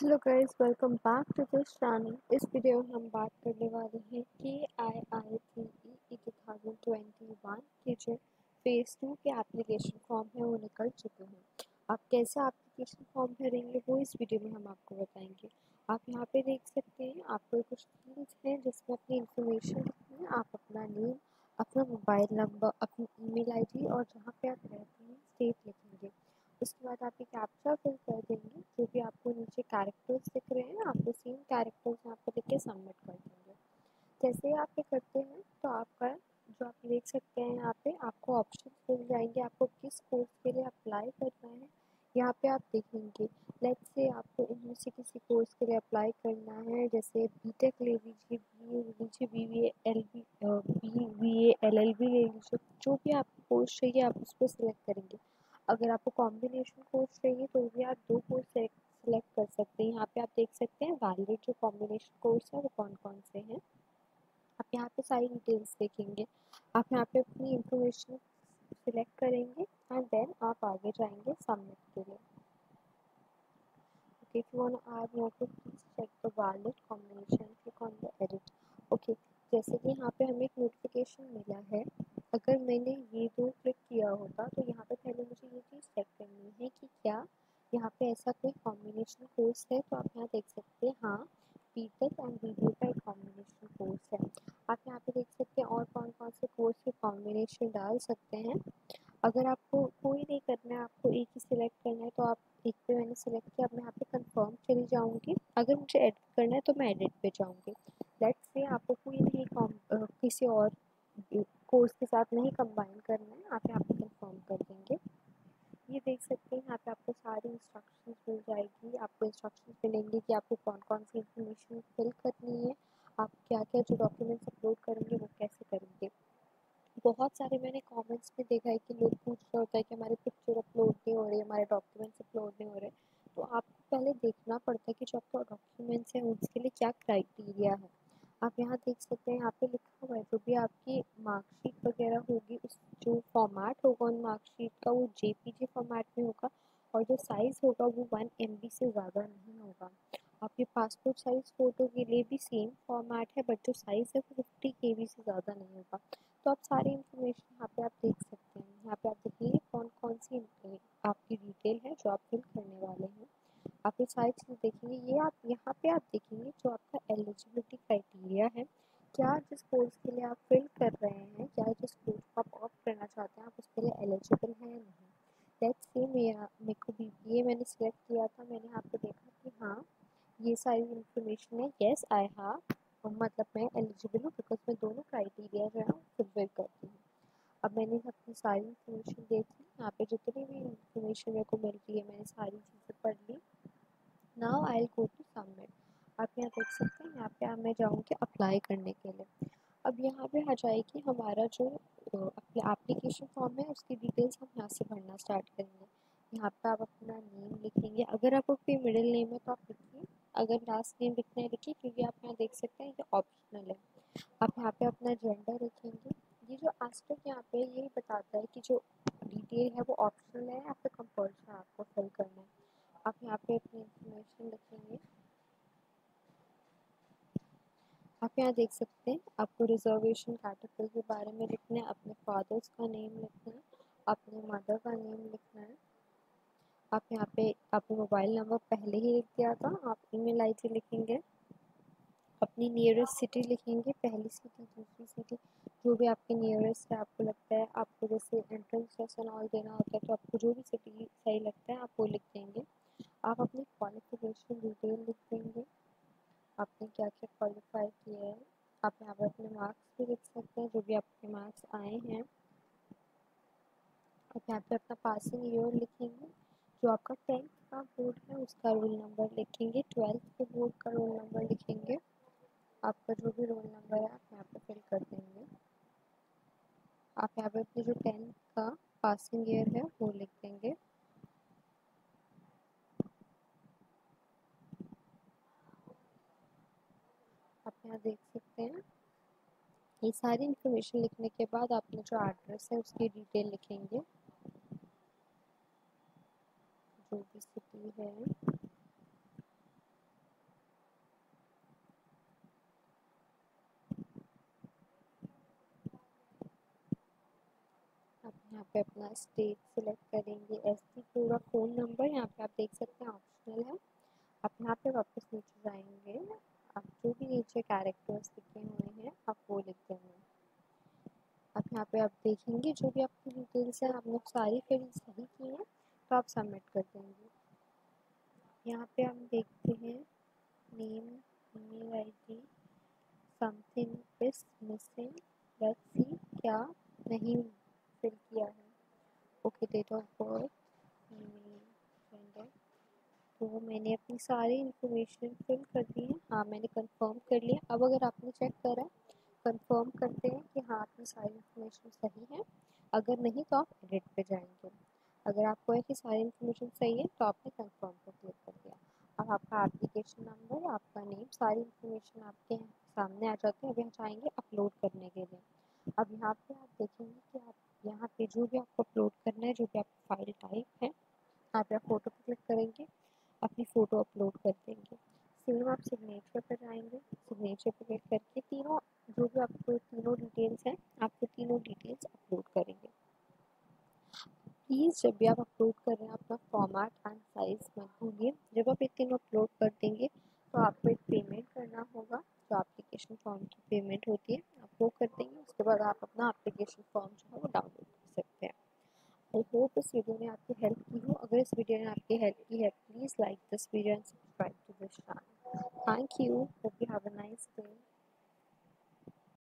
Hello guys welcome back to this channel इस video में हम बात करने वाले हैं के I I T E two thousand twenty one के जो फ़ेज़ टू के एप्लीकेशन फॉर्म है, वो निकल चुके हैं। आप कैसे एप्लीकेशन फॉर्म भरेंगे, वो इस वीडियो में हम आपको बताएँगे। आप यहाँ पे देख सकते हैं, आपको कुछ फील्ड्स हैं जिसमें अपनी इंफॉर्मेशन लिखनी है। आप अपना नेम अपना मोबाइल नंबर अपनी ईमेल आईडी और जहाँ पे आप रहते हैं स्टेट लिखेंगे उसके बाद आप एक कैप्चा फिल कर देंगे, जो भी आपको नीचे कैरेक्टर्स दिख रहे हैं, आपको सेम कैरेक्टर्स यहाँ पर लिख के सबमिट कर देंगे। जैसे ही आप ये करते हैं तो आपका जो आप देख सकते हैं यहाँ पे, आपको ऑप्शन मिल जाएँगे। आपको किस कोर्स के लिए अप्लाई करना है, यहाँ पे आप देखेंगे। लेट्स से आपको इनमें से किसी कोर्स के लिए अप्लाई करना है, जैसे बीटेक ले लीजिए बी ए ले लीजिए B V L B B V L L B ले लीजिए, जो भी आपको कोर्स चाहिए, आप उस पर सिलेक्ट करेंगे। अगर आपको कॉम्बिनेशन कोर्स चाहिए तो भी आप दो कोर्स सेलेक्ट कर सकते हैं। यहाँ पे आप देख सकते हैं वैलिड जो कॉम्बिनेशन कोर्स है, वो कौन कौन से हैं। आप यहाँ पे सारी डिटेल्स देखेंगे। आप यहाँ पे अपनी इंफॉर्मेशन सिलेक्ट करेंगे एंड देन आप आगे जाएँगे सबमिट के लिए। Okay, if you want to add more please check the valid combination. जैसे कि यहाँ पे हमें एक नोटिफिकेशन मिला है। अगर मैंने ये दो क्लिक किया होगा तो यहाँ पे पहले मुझे ये चीज़ चेक करनी है कि क्या यहाँ पे ऐसा कोई कॉम्बिनेशन कोर्स है? तो आप यहाँ देख सकते हैं हाँ बीटेक एंड वीडियो का एक कॉम्बिनेशन कोर्स है। आप यहाँ पे देख सकते हैं, और कौन कौन से कोर्स के कॉम्बिनेशन डाल सकते हैं। अगर आपको कोई नहीं करना है, आपको एक ही सिलेक्ट करना है तो आप एक पे मैंने सिलेक्ट किया, अब मैं यहाँ पे कंफर्म चली जाऊँगी। अगर मुझे एडिट करना है तो मैं एडिट पे जाऊँगी लेट्स से आपको कोई नहीं किसी और कोर्स के साथ नहीं कंबाइन करना है आप यहाँ पे कंफर्म कर देंगे। ये देख सकते हैं, यहाँ पे आपको सारी इंस्ट्रक्शंस मिल जाएगी। आपको इंस्ट्रक्शंस मिलेंगे कि आपको कौन कौन सी इंफॉर्मेशन फिल करनी है, आप क्या क्या जो डॉक्यूमेंट्स अपलोड करेंगे, वो कैसे करेंगे। बहुत सारे मैंने कमेंट्स में देखा है कि लोग पूछ रहे होता है कि हमारे पिक्चर अपलोड नहीं हो रहे, हमारे डॉक्यूमेंट्स अपलोड नहीं हो रहे। तो आपको पहले देखना पड़ता है कि जो आपका डॉक्यूमेंट्स हैं, उसके लिए क्या क्राइटेरिया है। आप यहाँ देख सकते हैं, यहाँ पे लिखा हुआ है, जो भी आपकी मार्कशीट वगैरह होगी, उस जो फॉर्मेट होगा, उन मार्कशीट का वो जेपीजी फॉर्मेट में होगा और जो साइज़ होगा वो वन एमबी से ज़्यादा नहीं होगा। आपके पासपोर्ट साइज़ फ़ोटो के लिए भी सेम फॉर्मेट है बट जो साइज़ है वो फिफ्टी के से ज़्यादा नहीं होगा। तो आप सारी इन्फॉर्मेशन यहाँ पे आप देख सकते हैं। यहाँ पे आप देखिए कौन कौन सी आपकी डिटेल है जो आप फिल करने वाले हैं। आप ये सारी चीज़ देखेंगे ये आप यहाँ पे आप देखेंगे जो आपका एलिजिबिलिटी क्राइटेरिया है क्या जिस कोर्स के लिए आप फिल कर रहे हैं क्या जिस कोर्स को आप ऑफ़ करना चाहते हैं, आप उसके लिए एलिजिबल हैं या नहीं? लेट्स से मेरा, मेरे को बी बी ए मैंने सिलेक्ट किया था, मैंने यहाँ पे देखा कि हाँ ये सारी इन्फॉर्मेशन है। येस आई हैव मतलब मैं एलिजिबल हूँ बिकॉज़ मैं दोनों क्राइटेरिया जो है फुलफिल करती हूँ। अब मैंने अपनी सारी इन्फॉर्मेशन देख ली यहाँ पे जितनी भी इन्फॉर्मेशन मेरे को मिल रही है, मैंने सारी चीज़ें पढ़ ली। Now I go to submit आप यहाँ देख सकते हैं, यहाँ पे मैं जाऊँगी अप्लाई करने के लिए। अब यहाँ पे आ जाएगी हमारा जो अपने एप्लीकेशन फॉर्म है, उसकी डिटेल्स हम यहाँ से भरना स्टार्ट करेंगे। यहाँ पे आप अपना नेम लिखेंगे। अगर आपको कोई मिडिल नेम है तो आप लिखिए। अगर लास्ट नेम लिखना है, लिखिए, क्योंकि आप यहाँ देख सकते हैं, ये ऑप्शनल है। आप यहाँ पे अपना जेंडर लिखेंगे। ये जो आस्पेक्ट यहाँ पे यही बताता है कि जो डिटेल है, वो ऑप्शनल है या फिर कंपल्सन आपको फिल करना है। आप यहाँ पे अपनी इंफॉर्मेशन लिखेंगे। आप यहाँ देख सकते हैं। आपको रिजर्वेशन कैटेगरी के बारे में लिखना है, अपने फादर्स का नेम लिखना है, अपने मदर का नेम लिखना है। आप यहाँ पे अपने मोबाइल नंबर पहले ही लिख दिया था, आप ईमेल आईडी लिखेंगे, अपनी नियरेस्ट सिटी लिखेंगे, पहली सिटी दूसरी सिटी जो भी आपके नियरेस्ट है, आपको लगता है, आपको जैसे एंट्रेंस टेस्ट ऑल देना होता है तो आपको जो भी सिटी सही लगता है, आप वो लिख देंगे। आप अपनी क्वालिफिकेशन डिटेल लिख देंगे आपने क्या क्या क्वालिफाई किया है आप यहाँ पर अपने मार्क्स भी लिख सकते हैं जो भी आपके मार्क्स आए हैं आप यहाँ पे अपना पासिंग ईयर लिखेंगे, जो आपका टेंथ का बोर्ड है, उसका रोल नंबर लिखेंगे ट्वेल्थ के बोर्ड का रोल नंबर लिखेंगे। आपका जो भी रोल नंबर है, आप यहाँ पे फिल कर देंगे। आप यहाँ पे अपने जो टेंथ का पासिंग ईयर है, वो लिख देंगे। देख सकते हैं। ये सारी इन्फॉर्मेशन लिखने के बाद आपने जो एड्रेस है, उसकी डिटेल लिखेंगे। जो कि सिटी है यहाँ पे अपना स्टेट सिलेक्ट करेंगे एस टी पूरा फ़ोन नंबर यहाँ पे आप देख सकते हैं ऑप्शनल है। आप यहाँ पे वापस नीचे जाएँगे, आप जो भी नीचे कैरेक्टर्स लिखे हुए हैं, आप वो लिख देंगे आप यहाँ पे आप देखेंगे जो भी आपकी डिटेल्स हैं आप लोग सारी फ़िल्म तो आप सबमिट कर देंगे। यहाँ पे हम देखते हैं name email ID something is missing let's see क्या नहीं फिल किया है। Okay date of birth gender तो मैंने अपनी सारी इंफॉर्मेशन फिल कर दी है। हाँ मैंने कंफर्म कर लिया। अब अगर आपने चेक करा कंफर्म करते हैं कि हाँ आपकी सारी इंफॉर्मेशन सही है। अगर नहीं तो आप एडिट पे जाएँगे। अगर आपको कि सारी इन्फॉर्मेशन सही है तो आपने कंफर्म पर क्लिक कर दिया। अब आपका एप्लीकेशन नंबर आपका नेम सारी इन्फॉर्मेशन आपके सामने आ जाते हैं। अभी हम चाहेंगे अपलोड करने के लिए। अब यहाँ पे आप देखेंगे कि आप, यहाँ पे जो भी आपको अपलोड करना है, जो भी आपकी फ़ाइल टाइप है आप यहाँ फ़ोटो पर क्लिक करेंगे, अपनी फ़ोटो अपलोड कर देंगे। सेम आप सिग्नेचर पर जाएँगे। सिग्नेचर पर क्लिक करके तीनों जो भी आपको तीनों डिटेल्स हैं आपको तीनों डिटेल्स अपलोड करेंगे प्लीज़ जब भी आप अपलोड कर रहे हैं अपना फॉर्मेट एंड साइज़ मत भूलिए। जब आप एक तीनों अपलोड कर देंगे तो आपको एक पेमेंट करना होगा, जो एप्लीकेशन फॉर्म की पेमेंट होती है। आप वो कर देंगे, उसके बाद आप अपना एप्लीकेशन फॉर्म जो है वो डाउनलोड कर सकते हैं। आई होप इस वीडियो ने आपकी हेल्प की हो। अगर इस वीडियो ने आपकी हेल्प की है please like this video and subscribe to this channel thank you hope you have a nice day